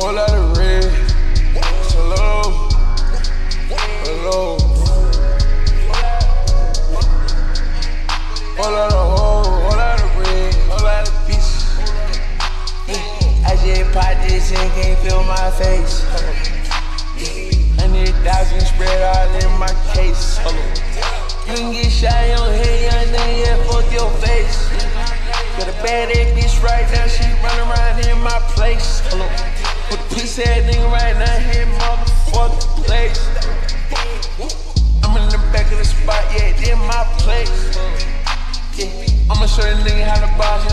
whole lot of red. Hello, hello. Whole lot of hoe, whole lot of red, whole lot of peace. I just popped this and can't feel my face. Hundred thousand spread all in my case. You can get shot in your head, young nigga, fuck your face. Got a bad ass bitch right now, she run around. A nigga right now, here, motherfucking place. I'm in the back of the spot, yeah, in my place. Yeah. I'ma show the nigga how to boss